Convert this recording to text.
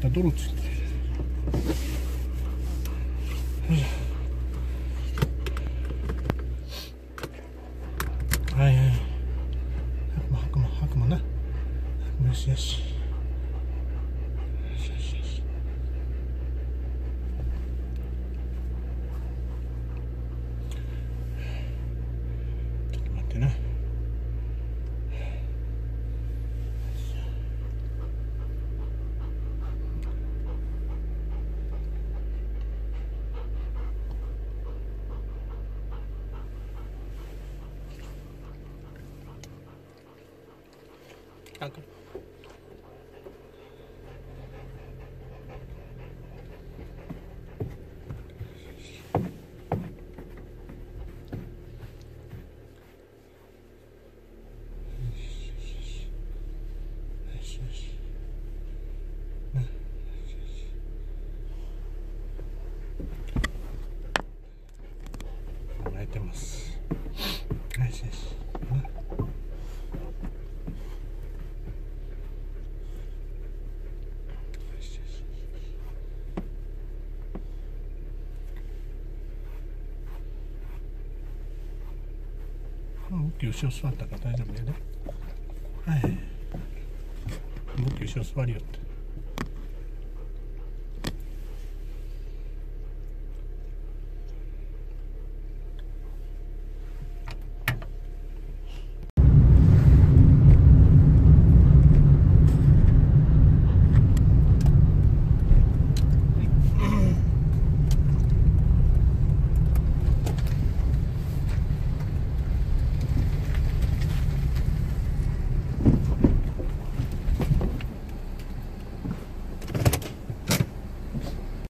た泥ついてるはいはい。吐くも吐くも吐くもな。吐くもよしよし。よしよしよし。ちょっと待ってな。なんか。泣いてますよしよしうんよしよしうん僕後ろ座ったから大丈夫だよね、はい。僕後ろ座るよって。